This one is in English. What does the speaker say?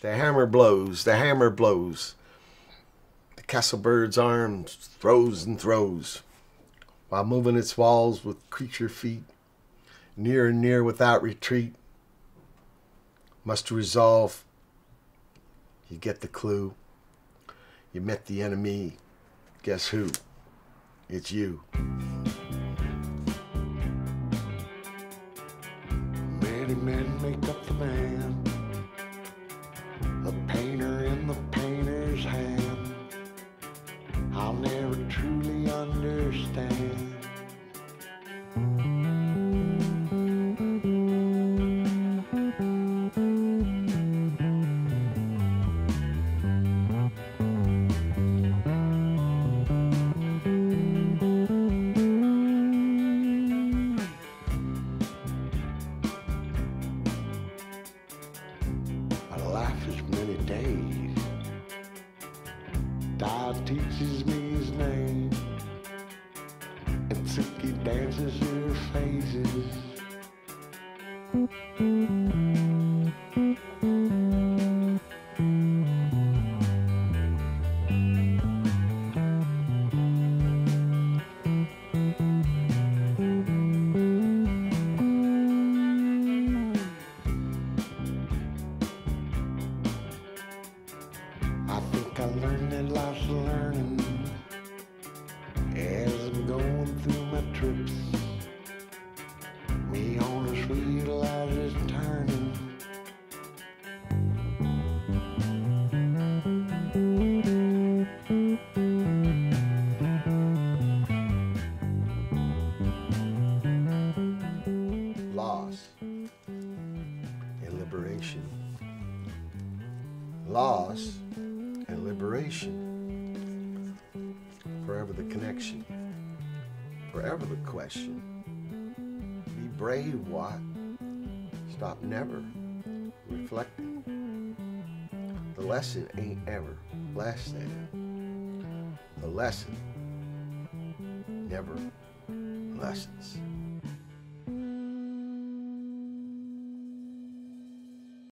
The hammer blows, the hammer blows. The castle bird's arms throws and throws, while moving its walls with creature feet, near and near without retreat. Must resolve. You get the clue. You met the enemy. Guess who? It's you. Many men make up life is many days. God teaches me his name, and Suki dances in her phases. Think I learned that life's learning as I'm going through my trips. Me on the wheel as it's turning. Loss and liberation. Loss liberation. Forever the connection. Forever the question. Be brave, what? Stop never reflecting. The lesson ain't ever less than. The lesson never lessens.